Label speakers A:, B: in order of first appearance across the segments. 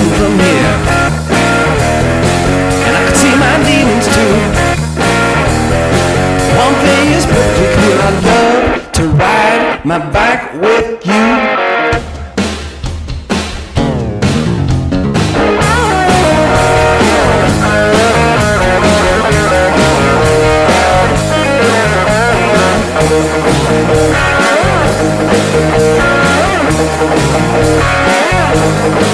A: can from here. And I can see my demons too. One thing is perfectly clear. I love to ride my bike with you. Birchville,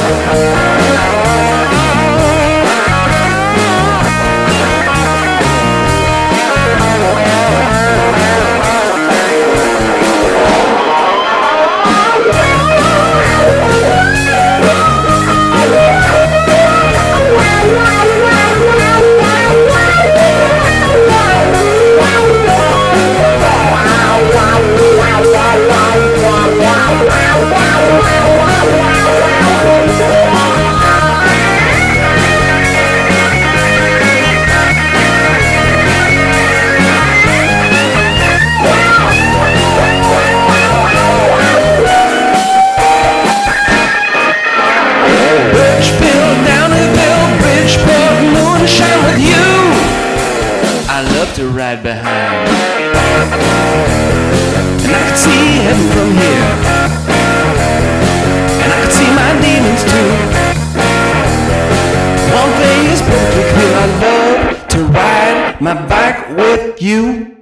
A: To ride behind. And I can see heaven from here. And I can see my demons too. One thing is perfectly clear. I love to ride my bike with you.